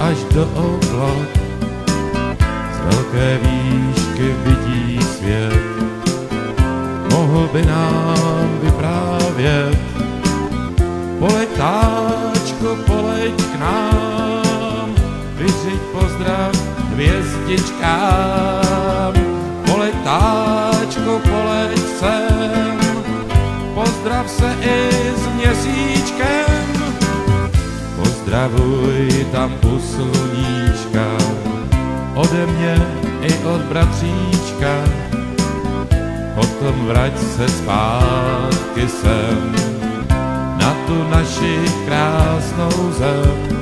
až do oblak. Z velké výšky vidí svět, mohl by nám vyprávět. Poletáčko, poleď k nám, vyřiď pozdrav hvězdičkám. Poletáčko, poleď sem, pozdrav se i Pozdravuj tam u sluníčka, ode mě i od bratříčka. Potom vrať se zpátky sem, na tu naši krásnou zem.